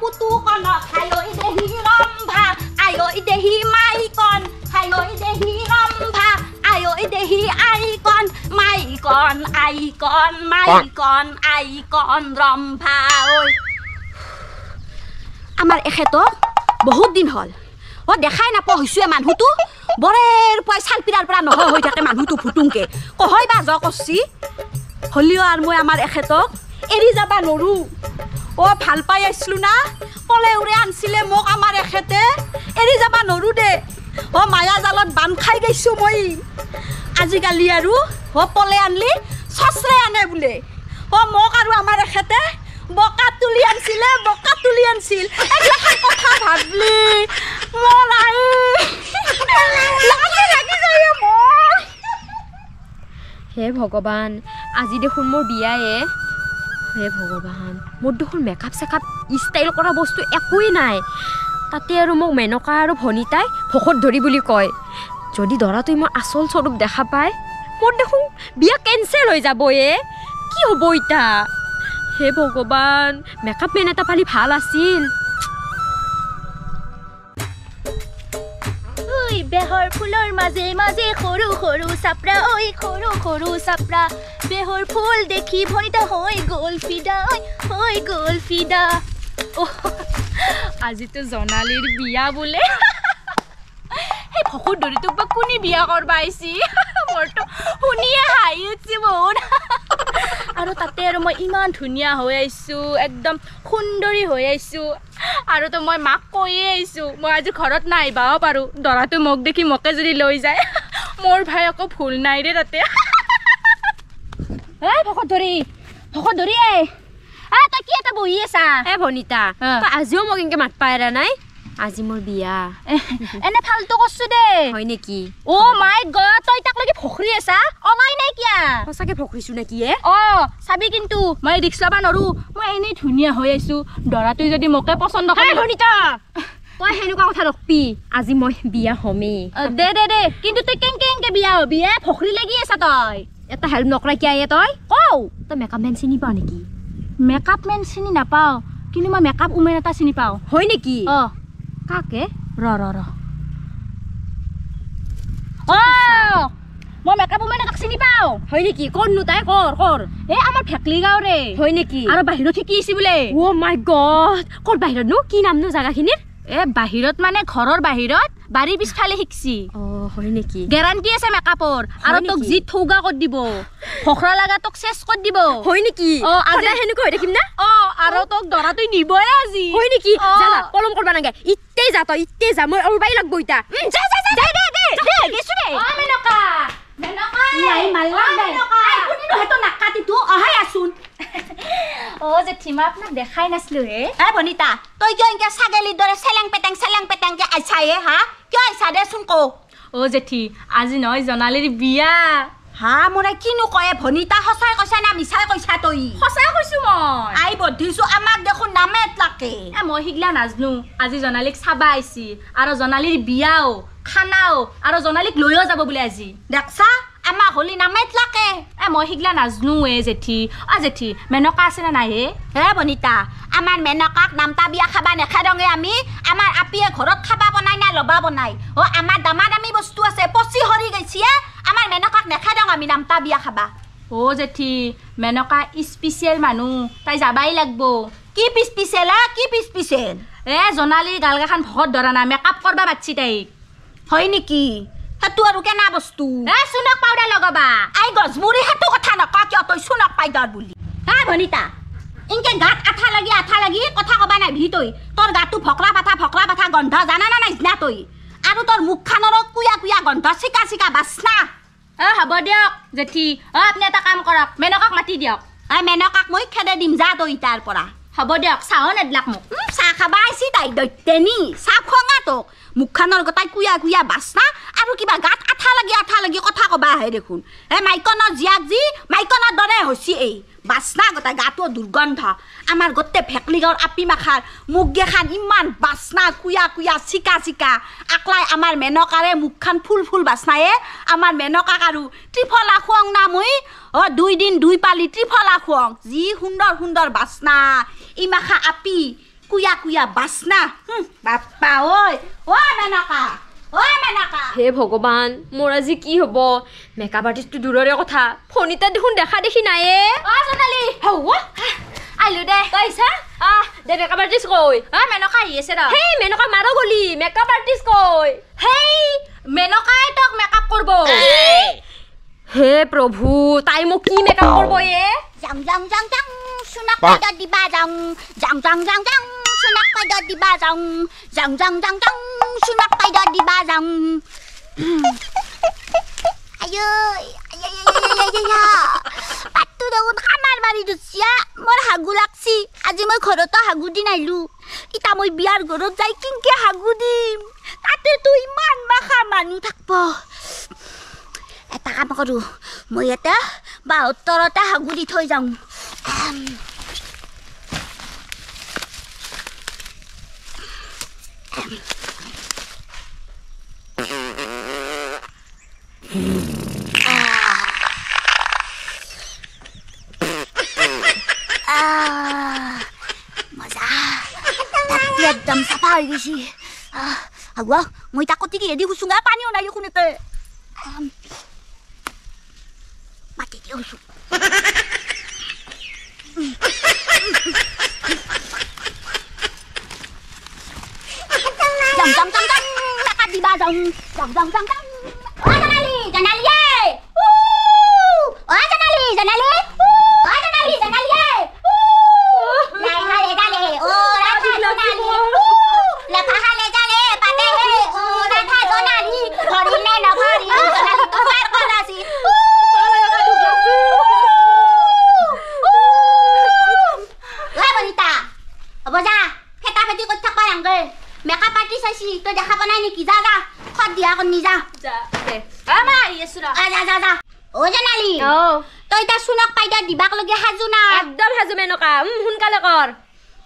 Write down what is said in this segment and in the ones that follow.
পুতুকন খাই ঐ দেহি ৰম্ভা আই ঐ দেহি মাইকন খাই ঐ দেহি ৰম্ভা আই ঐ দেহি আইকন মাইকন আইকন মাইকন আইকন ৰম্ভা ঐ। আমাৰ এখেতক বহুত দিন হ'ল। অ দেখাই নাপাওঁ হৈছোৱে মানুহটো। বৰেৰ পুৱাই চালপিৰাৰ পৰা নহয় হৈ থাকে মানুহটো ফুটুংকে। কহয় বা জ কৰছি হ'লেও আৰু মই আমাৰ এখেতক এৰি যাবা নৰো। অ ভাল পাই আছিলো না? কলে উৰে আনছিলে মোক আমাৰ এখেতে। এৰি যাবা নৰো দে। অ মায়া জালত বান্ধ খাই গৈছো মই। আজিকালি আৰু অ পলে আনলি চচৰে আনে বোলে। অ মোক আৰু আমাৰ এখেতে বকা তুলি আনছিলে বকা তুলি আনছিল। কথা ভাবলি। হে ভগৱান আজি দেখোন মোৰ বিয়ায়ে হে ভগৱান মোৰ দেখোন মেকআপ চেকআপ ষ্টাইল কৰা বস্তু একোৱেই নাই। তাতে আৰু মোক মেনকা আৰু ভনীতাই ভকত ধৰি বুলি কয়। যদি দৰাটোৱে মোৰ আচল স্বৰূপ দেখা পায় মোৰ দেখোন বিয়া কেঞ্চেল হৈ যাব এ কি হ'ব ইতা? হে ভগৱান মেকআপ মেন এটা পালি ভাল আছিল। বেহৰ ফুলৰ মাজে মাজে সৰু সৰু চাপৰা। ঐ সৰু সৰু চাপৰা। বেহৰ ফুল দেখি ভনিতা হৈ গ'ল ফিদা। ঐ হৈ গ'ল ফিদা। আজিতো জনালীৰ বিয়া বোলে। সেই ভকুৰ দৰিটোক বা কোনে বিয়া কৰবা আহিছি মোৰতো শুনিয়ে হাঁহি উঠছি বহুত। আৰু তাতে আৰু মই ইমান ধুনীয়া হৈ আহিছোঁ একদম সুন্দৰী হৈ আহিছোঁ। আৰু তো মই মাক কৈয়ে আহিছোঁ মই আজি ঘৰত নাহিবাও পাৰোঁ দৰাটো মোক দেখি মোকে যদি লৈ যায় মোৰ ভাই আকৌ ভুল নাই দে তাতে। এই ভকত ধৰি ভকত ধৰি এই তই কি এটা বহি আছা? এ ভনীতা আজিও মোক এনেকে মাত পাই ৰা নাই? আজি মোৰ বিয়া। এনে ফাল্টু কৰছো দে। হয় নেকি? অ মাই গড তই তাক লাগি ভখৰি আছা? অলাই নাই কিয়া? সঁচাকে ভকৰিছো নেকি এ? অ চাবি কিন্তু মই ৰিক্স ল'বা নৰো। মই এনেই ধুনীয়া হৈ আহিছো দৰাটোৱে যদি মোকে পচন্দ কৰে ভনীতা! তই সেনেকুৱা কথা ৰখবি আজি মই বিয়া হমেই। দে দে দে। কিন্তু তই কেং কেংকে বিয়া হবি এ? ভখৰি লাগি আছা তই। এটা হেল্প নকৰা কিয় এ তই? কও। তই মেকআপ মেন চিনি পাৱ নেকি? মেকআপ মেন চিনি নাপাওঁ কিন্তু মই মেকআপ উমেন এটা চিনি পাওঁ। হয় নেকি? অ। কাকে ৰ ৰ মই মেকআপ চিনি পাওঁ হয় নেকি কৰনো তাই কৰ কৰ এই আমাৰ ভেকলি গাঁৱৰে হয় নেকি আৰু বাহিৰত শিকিছি বোলে অ' মাই গড ক'ত বাহিৰতনো কি নামনো জাগাখিনিৰ এ বাহিৰত মানে ঘৰৰ বাহিৰত বাৰীৰ পিছফালে শিকছি অ' হয় নেকি গেৰাণ্টি আছে মেকআপৰ আৰু তোক? যি থৌগা কৰি দিব ভখৰা লগা তোক চেচ কৰি দিব হয় নেকি অ, আজি- সেনেকুৱা হৈ থাকিম না অ আৰু তোক নিবই আজি হয় নেকি পলম কৰবা নাগে ইতেই যা তই ইতেই যা মই অলবাই লাগব ইতা উম, যা যা যা দে দে দে দে গেছো দে অ মেনকা মেনকা নাই মাল্লা অ, দে মেনকা। আই কোনিনো হেতো নাকাটিতো অহাই আছোন অ জেঠিমা আপোনাক দেখাই নাছিলো হে এ বনিতা তই কিয় এনেকে ছাগলীৰ দৰে চেলেং পেটেং চেলেং পেটেংকে আইছায়ে হা কিয় আইছা দেচোন কওঁ অ জেঠি আজি নহয় জনালীৰ বিয়া হা মোৰে কিনো কয় ভনিতা সঁচাই কৈছা না মিছাই কৈছা তই সঁচাই কৈছো মই আই বধিছো আমাক দেখোন নামেত লাগে এ মই সিগলা নাজনো আজি জনালীক চাবা আহিছি আৰু জনালীৰ বিয়াও খানাও আৰু জনালীক লৈও যাব বোলে আজি দেখছা আমাক হলি নামেত লাগে এ মই সিগলা নাজনো এ জেঠি অ জেঠি মেনকা আছে নে নাই হে হে বনিতা আমাৰ মেনকাক নামতা বিয়া খাবা নেখেদঙে আমি আমাৰ আপিয়ে ঘৰত খাবা বনাই না ল'বা বনাই অ আমাৰ দামা দামী বস্তু আছে পচি সৰি গৈছি আমাৰ মেনকাক নেখেদং আমি নামতা বিয়া খাবা অ জেঠি মেনকা স্পেচিয়েল মানুহ তাই যাবাই লাগব কি পিছ পিছেল কি পিছ পিছেল এ জনালীৰ গালগাখান ভকত ধৰা নাই মেকআপ কৰবা পাতছি তাইক। হয় নেকি? সেইটো আৰু কেনা বস্তু? এ চুনক পাউডাৰ লগাবা। আই গজমুৰি সেইটো কথা নকওঁ কিয় তই চুনক পাইদাৰ বুলি? হা ভনিতা ইনকে গাত আঠা লাগি আঠা লাগি কথা কবা নাই ভি তই। তোৰ গাটো ভকলা পাঠা ভকলা পাঠা গন্ধ জানা না নাই না তই? আৰু তোৰ মুখখানৰ কুয়া কুয়া গন্ধ চিকা চিকা বাচনা অ হ'ব দিয়ক জেঠি। অ আপুনি এটা কাম কৰক মেনকাক মাতি দিয়ক। আই মেনকাক মই খেদে দিম যা তই তাৰ পৰা। হ'ব দিয়ক চাহো নেদলাক মোক চাহ খাবা আহিছি তাই দৈত্যেনি চাহ খঙা তোক মুখখানৰ গোটাই কুয়া কুয়া বাচনা আৰু কিবা গাত আঠা লাগি আঠা লাগি কথা কবা আহে দেখোন এ মাইকনৰ জীয়াক যি মাইকনৰ দৰে হৈছি এই বাচনা গোটাই গাটো দুৰ্গন্ধ। আমাৰ গোটেই ভেকলিগৰ আপি মাখাৰ মুখকেইখান ইমান বাচনা কুয়া কুয়া চিকা চিকা। আকলাই আমাৰ মেনকাৰে মুখখান ফুল ফুল বাচনায়ে আমাৰ মেনকাক আৰু ত্ৰিফলা খুৱাওঁ না মই। অ দুই দিন দুই পালি ত্ৰিফলা খুৱাওঁ। যি সুন্দৰ সুন্দৰ বাচনা। ইমাখা আপি কুয়া কুয়া বাচনা। বাপ্পা ঐ অ মেনকা। অ মেনকা। হে ভগৱান মোৰ আজি কি হ'ব? মেকআপ আৰ্টিষ্টটো দূৰৰে কথা। ফণিতা দেখোন দেখা দেখি নায়ে হৌ আহিলো দে। আহ দে মেকআপ আৰ্টিষ্ট কৈ। মেনকা আহি আছে ৰ। মেনকা মাৰ গলি। মেকআপ আৰ্টিষ্ট কৈ। হেই মেনকাই তোক মেকআপ কৰিব। হে প্ৰভু তাই মোক কি মেকআপ কৰিব এ? Jang jang jang jang sunak pada di bajang jang jang jang jang sunak pada di bajang jang jang jang jang sunak pada di bajang ayo ayo ayo ayo ayo পাতটো দেখোন খামাৰ মাৰি দিছিয়া মোৰ হাগু লাগছি আজি মই ঘৰতো হাগু দি নাহিলো ইতা মই বিয়াৰ ঘৰত যাই কিনকে হাগু দিম তাতেতো ইমান মাখা মানুহ থাকব এটা কাম কৰোঁ মই ইয়াতে বাসত্তৰতে হাগু দি থৈ যাওঁ আম। আহ, মজা তাতটো একদম চাফা হৈ গৈছে আহ, হাগুৱা মই তাক কটি কিহেদি শুচোঙা পানীও নাই দেখোন এতে আম। মাটি দি হৈছোঁ Dòng dòng dòng dòng. Là cả đi ba dòng. Dòng dòng dòng dòng Ôi Janali Janali ơi Ôi Janali Janali Ôi Janali Janali ơi Này hai lệ Janali Ô ra tha Janali Là phá hai lệ Janali Bà tê hê Ô ra tha Janali Phori lên nó phori Janali tu phát con ra gì Ôi bonita হ'ব যা ফেটা ফেটি কৰি থাকিব নালাগে makeup artist আহিছি তই দেখা পোৱা নাই নেকি যা যা খত দিয়া কণী যা যা দে অ মা আহি আছো ৰ আ, যা যা যা অ' জানালি অঁ তই এতিয়া চুনক পাইদা দিবাক লগে সাজু না একদম সাজু মেনকা সোনকালে কৰ।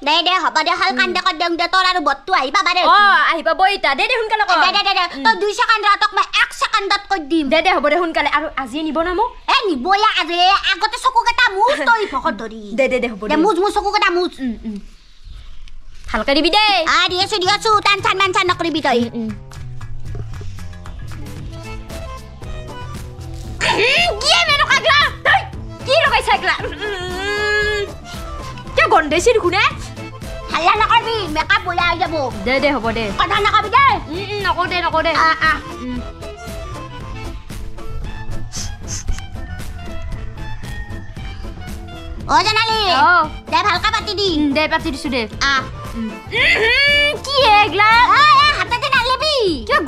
দে দে হ'ব দে হল কান্দে দেওঁ দে তোৰ আৰু বতটো আহি পাবা দে অঁ আহি পাব দে দে সোনকালে কৰ। দে দে দে দে তই দুই ছেকেণ্ড ৰ তোক মই এক ছেকেণ্ডত কৈ দিম। দে দে হ'ব দে সোনকালে আৰু আজিয়ে নিব না মোক? এ নিবয়া আজি আগতে চকুকেইটা মুজ তই ভকত ধৰি। দে দে দে হ'ব দে। মুজ মুজ চকুকেইটা। ভালকে দিবি দেই আ দি আছো দি আছো নকৰিবি। কি মেনকা তই কি লগাইছা এইগিলা উম, কিয় গন্ধাইছে দেখোন এ হাল্লা নকৰিবি মেকআপ বয়া হৈ যাব দে দে হ'ব দে কথা নকবি দেই উম, উম, নকওঁ দে নকওঁ দে আ আ উম। অ' জানালি অঁ দে ভালকে পাতি দি দে পাতি দিছো দে কি হাততে নালেবি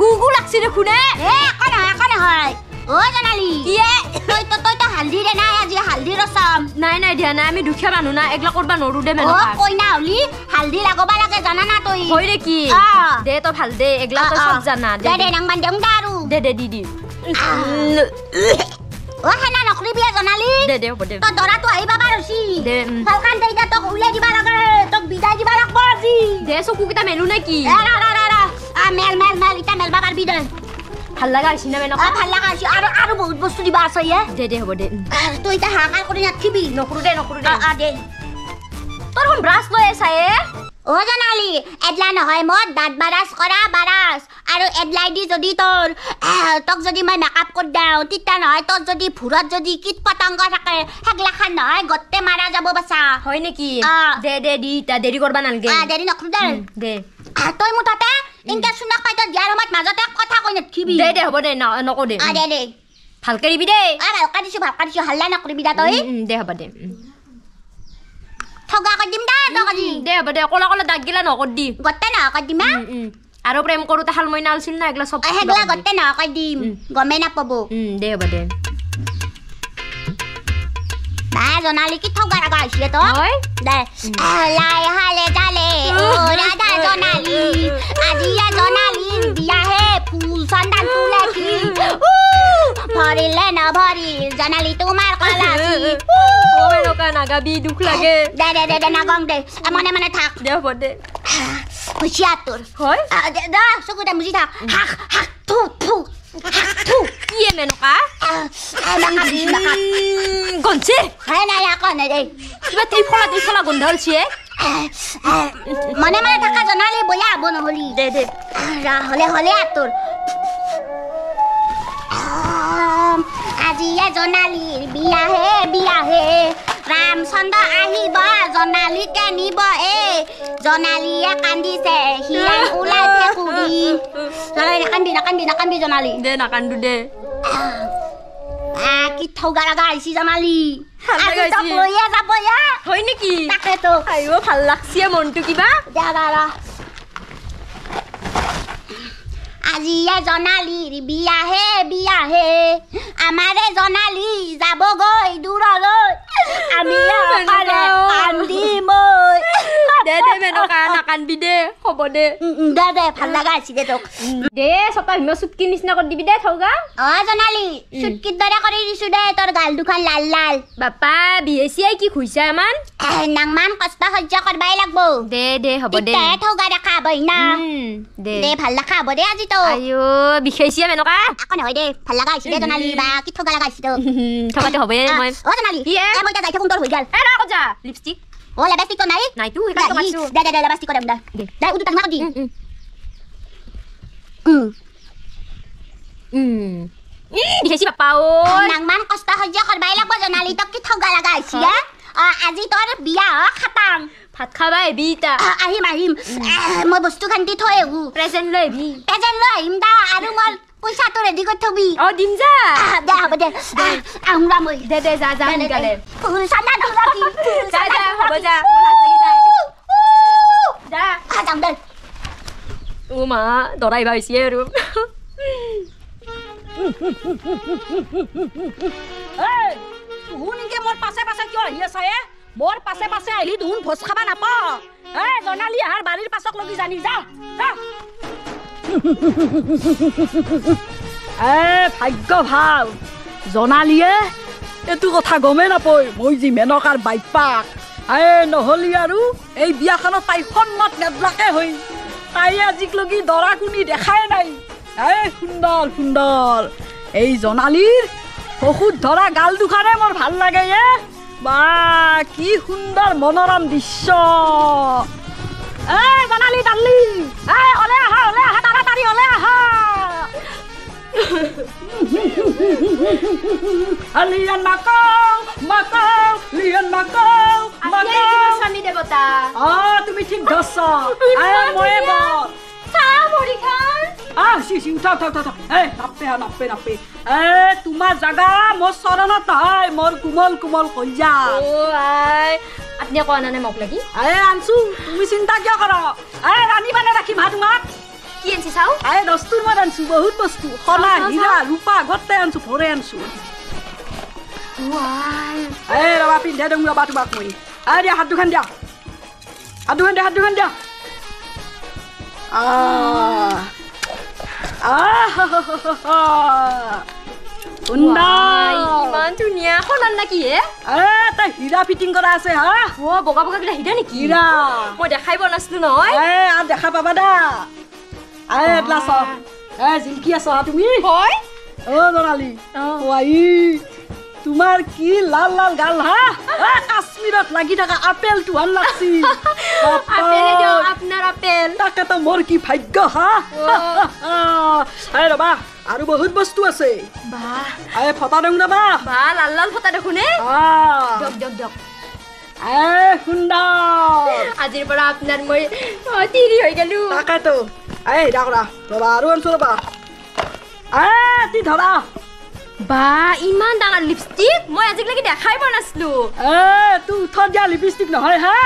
গু গু লাগছে দেখোন নহয় একো নহয় অ' জানালি কি এ? তই তো তই তো হালধি দে নাই আজি হালধি ৰচাম নাই নাই দিয়া নাই আমি দুখীয়া মানুহ না এইগিলা কৰিব নোৱাৰো দে অ' মেনকা কইনা হলি হালধি লাগাব লাগে জানা না তই হয় নেকি। দে তই ভাল দে এইগিলা তই আ। জানা দে দে নাংমান দেওঁ দে আৰু দে দে দি দি অ' সেনা নকৰিবি এ, জনালি দে দে হ'ব দে তই দৰাটো আহি পাবা ৰচি দে। ভালকান দে এতিয়া তোক উলিয়াই দিবা লাগে তোক বিদায় দিবা লাগব আজি দে চকুকেইটা মেলো নে কি এ ৰ ৰ ৰ ৰ আ মেল মেল মেল এতিয়া মেলবা পাৰবি দে ভাল লগা হৈছে না ভাল লগা হৈছে। আৰু আৰু বহুত বস্তু দিবা আছে ইয়ে। দে দে হ'ব দে। তই এতিয়া হাহাকাৰ কৰি নাথাকিবি? নকৰো দে নকৰো দে। দে। তোৰ এখন ব্ৰাছ লৈ আছা এ? অ জানালি এডলা নহয় মই দাঁত বাৰাছ কৰা বাৰাছ। আৰু এডলাই দি যদি তোৰ তোক যদি মই মেকআপ কৰি দিওঁ তেতিয়া নহয় তোৰ যদি ভূৰত যদি কীট পতংগ থাকে সেইগিলাখান নহয় গোটেই মাৰা যাব বাচা হয় নেকি। দে দে দি দেৰি কৰবা নালগে। দেৰি নকৰো দে। দে। তই মোৰ তাতে ইনকে চুনাক পাই দিয়াৰ সময়ত মাজতে কথা কৈ নাথাকিবি দে দে হ'ব দে নকওঁ দে দে দে ভালকে দিবি দেই আহ, ভালকে দিছো ভালকে দিছো হাল্লা নকৰিবি দা তই দে হ'ব দে। ঠগা কৰি দিম দে তই দে হ'ব দে কলা কলা দাগ গিলা নকৰ দি গোটেই নহয় কৰি দিম। আৰু প্ৰেম কৰোঁতে শাল মইনা আলছিল না এইগিলা চব সেইগিলা নকৰ দি। গোটেই নহয় কৰি দিম উম। গমেই নাপাব উম, দে হ'ব দে নাই জনালি কি ঠগা লগা হৈছিলে তই হয় দে লাই হালে জালে ও ৰাধা জনালি আজিয়া জনালি বিয়াহে ফুল চন্দান ফুলে কি ভৰিলে নভৰি জনালি তোমাৰ কলাচি অ মেনকা নাগাবি দুখ লাগে দে দে দে দে নাগং দে আ, মনে মনে থাক দে হ'ব দে হুঁচিয়াৰ তোৰ হয় আ, দে দে চকুতে মুজি থাক হাক হাক থু থু হাক থু কি এ মেনকা আ, আ, নাকাবি, নাকাবি। গঞ্চে হয় নাই আকৌ নাই দেই কিবা ত্ৰিফলা ত্ৰিফলা গোন্ধ ওলছে আ, আ, মনে মনে থাকা জনালি বয়া নহ'লি দে দে হ'লে জনালীৰ বিয়াহে বিয়াহে ৰামচন্দ্ৰ আহিব জনালীকে নিব এ জনালীয়ে কান্দিছে ফেকুৰি জনালী নাকান্দি নাকান্দি নাকান্দি জনালী দে নাকান্দো দে কি ঠৌগা লগা আহিছি জনালী ভাল আজি লগাইছি। তোক লৈয়ে যাব ইয়া হয় নেকি? তাকেতো আইও ভাল লাগছে মনটো কিবা। আজিয়ে জনালীৰ বিয়াহে বিয়াহে আমাৰে জনালী যাবগৈ দূৰলৈ। আমি কান্দিমৈ। দে দে মেনকা নাকান্দবি দে হ'ব দে দে দে ভাল লগা হৈছে দে তোক দে চপা হিমা চুটকি নিচিনা কৰি দিবি দে থৌগা অ জনালী চুটকিৰ দৰে কৰি দিছো দে তোৰ গাল দুখন লাল লাল বাপা বিয়ে চিয়াই কি খুইছা ইমান নাংমান কষ্ট সহ্য কৰবাই লাগব দে দে হ'ব দে তেতিয়াহে ঠৌগা দেখা হবই না দে দে ভাল লগা হব দে আজি তো আইও বিষাইছে মেনকা আকৌ নহয় দে ভাল লগা হৈছে দে জনালী বা কি ঠগা লগা হৈছে তো হ'ব দে মই অ জনালী কি এ? মই যাই থাকোঁ তোৰ হৈ গ'ল এ ৰ যা লিপষ্টিক অ লেবেষ্টিকটো নাই নাইতো দে, সেইকাৰণে ই, মাৰছো দে দে দে লেবেষ্টিকো দে দে দে। দে উদু টাঙা দি উম, উম, উম উম। ই, বিষাইছে বাপা ঐ নাংমান কষ্ট সহ্য কৰবাই লাগব জনালী তোক কি ঠগা লগা হৈছে এ? অ, আজি তোৰ বিয়া অ খাটাং ভাত খাবা আহিবি ইতা আহ, আহিম আহিম এহ, মই বস্তু খান্দি থৈ আহোঁ প্ৰেজেণ্ট লৈ আহিবি প্ৰেজেণ্ট লৈ আহিম দা আৰু মই পইচাটো ৰেডি কৰি থবি অ দিম যা আহ, দে হ'ব দে আহ, ৰা মই দে দে যা যা দে, দে, সোনকালে দে। ফুল কি? ফুল যা যা হ'ব? যা যা যাওঁ দে ও মা দৰাইবা হৈছে আৰু তুহু নেকি মোৰ পাছে পাছে কিয় আহি আছা এ মোৰ পাছে পাছে আহিলি তুহুন ভোজ খাবা নাপাওঁ এ জনালি আহাৰ বাৰীৰ পাছক লগি জানি যা যা ভাগ্য ভাল। জনালিয়ে এইটো কথা গমেই নাপয়। মই যি মেনকাৰ বাইপাক। এ নহলি আৰু এই বিয়াখনত তাই সন্মত নেদলাকে হৈ। তাই আজিক লগি দৰা কুনি দেখাই নাই। এ সুন্দৰ সুন্দৰ। এই জনালীৰ ঔষধ ধৰা গাল দুখানে মোৰ ভাল লাগে এ। বা কি সুন্দৰ মনোৰম দৃশ্য। লিয়ান মাকাও মাকাও লিয়ান মাকাও মাকাও স্বামী দেৱতা অ তুমি ঠিক ধৰছ এ ময়ে বৰ চাহ মৰি খান আহ চি চি উঠা উঠা উঠা উঠা এ নাপে হা নাপে নাপে এ তোমাৰ জাগা মোৰ চৰণত নহয় মোৰ কোমল কোমল কলিজা আই আপুনি কোৱা নাই মোক লাগি এ আনছো তুমি চিন্তা কিয় কৰ এ চাওঁ? এ দস্তুৰ মই আনছো বহুত বস্তু। চাওঁ, হীৰা ৰূপা গোটেই আনছো ভৰে আনছো। এ ৰবা পিন্ধাই দিওঁ ৰবা তোমাক মই। এ দিয়া হাত দুখন দিয়া। হাত দুখন দিয়া হাত দুখন দিয়া। আহ। আহ। সুন্দৰ। ইমান ধুনীয়া। সলান না কি হে? এ তই হীৰা ফিটিং কৰা আছে হা? অ বগা বগা কিটা হিদা নেকি? হীৰা। মই দেখাই পোৱা নাছিলো নহয়। আৰু দেখা পাবা দা। এ এটলা চ এ জিলকি আছ তুমি হয় অ জনালি ৱাই তোমাৰ কি লাল লাল গাল হা কাশ্মীৰত লাগি থকা আপেলটো ভাল লাগছি আপেলে আপোনাৰ আপেল তাকেতো মোৰ কি ভাগ্য হা এ ৰবা আৰু বহুত বস্তু আছে বাহ ফটা দিওঁ ৰবা বাহ লাল লাল ফটা দেখোন দিয়ক দিয়ক দিয়ক এ সুন্দৰ। আজিৰ পৰা আপোনাৰ মই তিৰি হৈ গলো। তাকেতো। এই কৰা ৰবা আৰু আনছো ৰবা। তি ধৰা? বা ইমান ডাঙৰ লিপষ্টিক মই আজিলৈকে দেখাই পোৱা নাছিলো। এ তোৰ উঠত দিয়া লিপষ্টিক নহয় হা?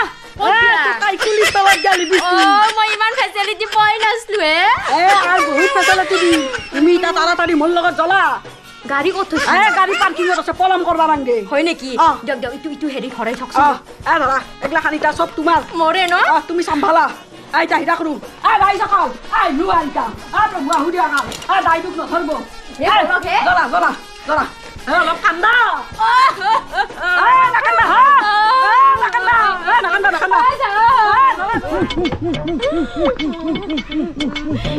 মোৰ লগত জ্বলা। গাড়ী ক'ত থৈছে? এ গাড়ী পাৰ্কিঙত আছে পলম কৰবা নাংগে হয় নেকি? অ। দিয়ক দিয়ক ইটো ইটো হেৰি অ থকচোন এ ধৰা এইগিলা খানিটা চব তোমাৰ। মৰে ন? অ তুমি চম্ভালা। আই হিৰা কৰো আই দাই যাকাও আই লু আইতা আ প্ৰভু আহু দিয়া কাল। আ দাই দুখ নধৰব অলপ নাকান্দা হা। অ, নাকান্দা নাকান্দা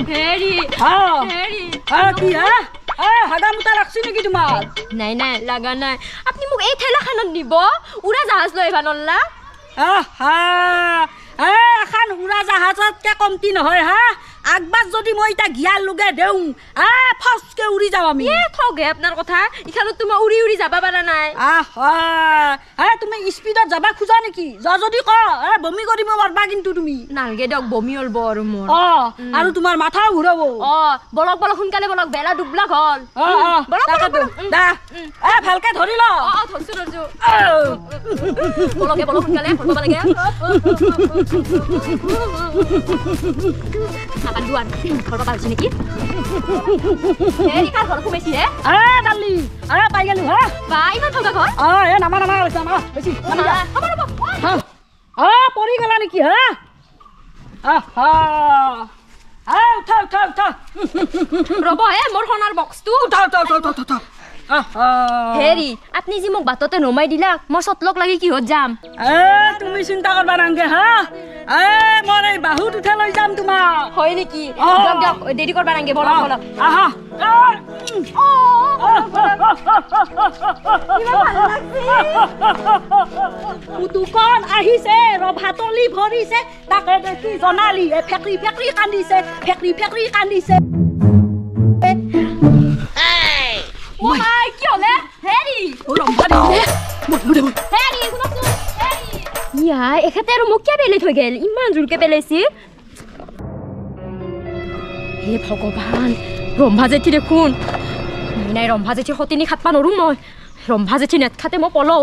হেৰি। হেৰি। কি হা? হাগা মুতা ৰাখছি নেকি তোমাৰ নাই নাই লাগা নাই। আপুনি মোক এই ঠেলাখনত নিব। উৰা জাহাজ লৈ আহিবা নল্লা। আহা এ এখন উৰা জাহাজতকে কমতি নহয় হা। আগবাৰ যদি মই এতিয়া গিয়াৰ লোগে দেওঁ এ ফচকে উৰি যাওঁ আমি। এ ঠগে আপোনাৰ কথা ইখানত তোমাৰ উৰি উৰি যাবা পাৰা নাই। আহা হে তুমি স্পীডত যাবা খোজা নেকি? যা যদি ক এ বমি কৰিব মাৰবা কিন্তু তুমি। নালগে দিয়ক বমি অলব আৰু মোৰ। অ আৰু তোমাৰ মাথাও ঘূৰাব। অ বলক বলক সোনকালে বলক বেলা ডুবলাক হ'ল অ বলক, বলক, দা। এ ভালকে ধৰি ল। অ ধৰছো ধৰছো। বলকে বলক সোনকালে ভৰব লাগে। নাপালো আৰু ভৰব পাৰিছে নেকি হেৰি কাৰ ঘৰত সোমাইছি হে এ দালি এ পাই গেলো হা বা ইমান ভগা ঘৰ অ এ নামা নামা হৈছে নামা বেছি নামি যা। হ'ব ৰ'ব হা অ পৰি গলা নেকি হা আহা আ উঠা উঠা উঠা ৰ'ব হে মোৰ সোণাৰ বক্সটো উঠা উঠা উঠা উঠা উঠা হেৰি আপুনি যি মোক বাটতে নমাই দিলা মই চটলক লাগি কিহত যাম? এ তুমি চিন্তা কৰবা নাংগে হা? এ মই এই বাহুত উঠাই লৈ যাম তোমাক। হয় নেকি। দিয়ক দিয়ক দেৰি কৰবা নাংগে বলক বলক। আহা। পুতুকন আহিছে ৰভাতলি ভৰিছে তাকে দেখি জনালি ফেকৰি ফেকৰি কান্দিছে ফেকৰি ফেকৰি কান্দিছে। এখেতে আৰু মোক কিয় পেলাই থৈ গেল ইমান জোৰকে পেলাইছে হে ভগৱান ৰম্ভা জেঠি দেখোন নাই নাই ৰম্ভা জেঠিৰ সতিনি খাটবা নৰো মই ৰম্ভা জেঠি নেট খাতে মই পলও.